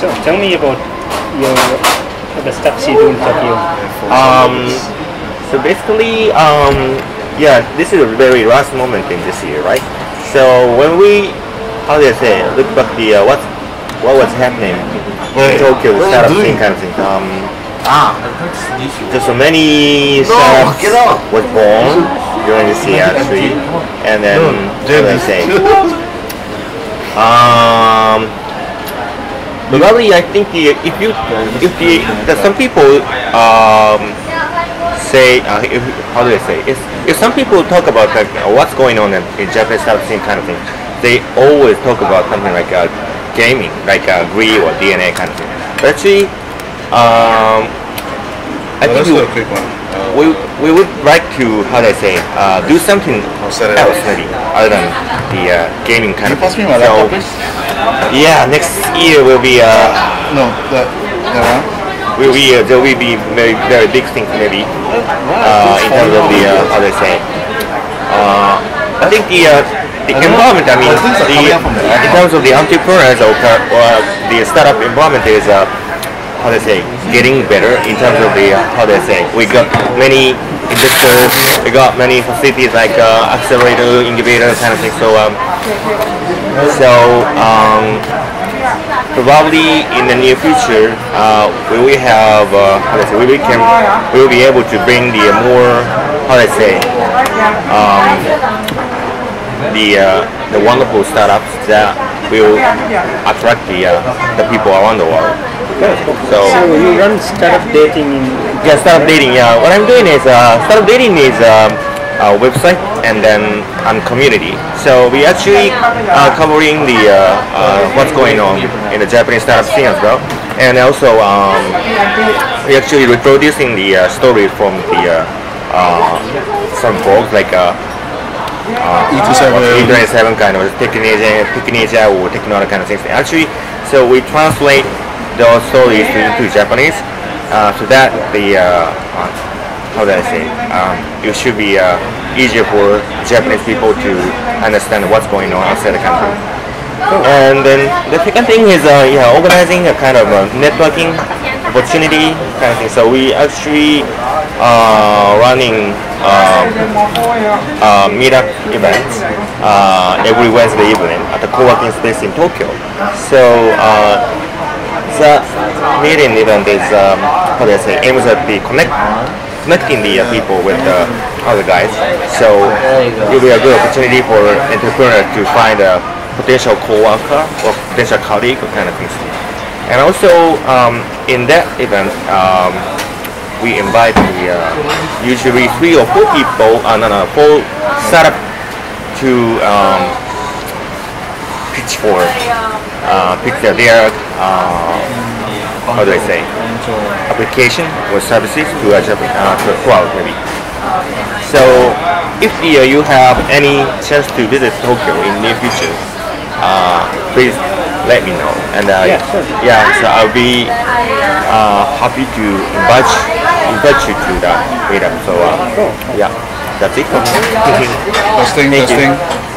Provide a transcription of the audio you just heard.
So tell me about your the stuff you do in Tokyo. Um, so basically, um, yeah, this is a very last moment in this year, right? So when we, how do I say, look back the uh, what what was happening in Tokyo, the startup scene kind of thing. Um, Ah, just so many startups get out. was born during this year actually, and then how do I say? Um, probably I think the if you if the, the some people um, say uh, if, how do I say if, if some people talk about like what's going on in, in Japanese scene kind of thing, they always talk about something like uh, gaming, like uh, Gree or DeNA kind of thing. But actually, um, I Well, think let's you, do a quick one. Uh, we, we would like to how do I say uh, do something I'll set it else maybe other than the uh, gaming kind of thing. So? Yeah, next year will be uh, No, that that one. will be uh, there will be very very big things maybe uh, in terms of the uh, how I say uh, I think the uh, the environment I mean the, coming up from there. in terms of the entrepreneurs or, or the startup environment is uh, how I say getting better in terms of the uh, how I say we got many investors we got many facilities like uh, accelerator incubator kind of thing so um, so um, probably in the near future, uh, we will have, uh, how I say, we can, we will be able to bring the more, how do I say, um, the uh, the wonderful startups that will attract the uh, the people around the world. So So you run startup dating in yeah, startup dating. Yeah, what I'm doing is uh, startup dating is um, a website and then on community. So we actually uh, covering the uh, uh, what's going on in the Japanese startup scene as well, and also um, we actually reproducing the uh, story from the uh, uh, some blogs like. Uh, E27. Internet 7 kind of Tech in Asia, Technesia or Technora kind of things. Actually, so we translate those stories into Japanese uh, so that the, uh, uh, how do I say, um, it should be uh, easier for Japanese people to understand what's going on outside the country. And then the second thing is uh, yeah, organizing a kind of a networking opportunity kind of thing. So we actually uh, running um, uh, meetup events uh, every Wednesday evening at the co-working space in Tokyo. So uh, the meeting event is um, how do I say aims at the connect connecting the uh, people with the other guys. So it will be a good opportunity for entrepreneurs to find a potential co-worker or potential colleague or kind of things. And also um, in that event, um, we invite the uh, usually three or four people, uh, no, no, four startup to um, pitch for, uh, pitch their uh, how do I say, application or services to a Japan, uh, to a cloud maybe. So if the, uh, you have any chance to visit Tokyo in near future, uh, please let me know. And uh, Yeah, sure. yeah, so I'll be uh, happy to invite invite you to that meetup. So uh, yeah, that's it. Testing, Thank you. testing.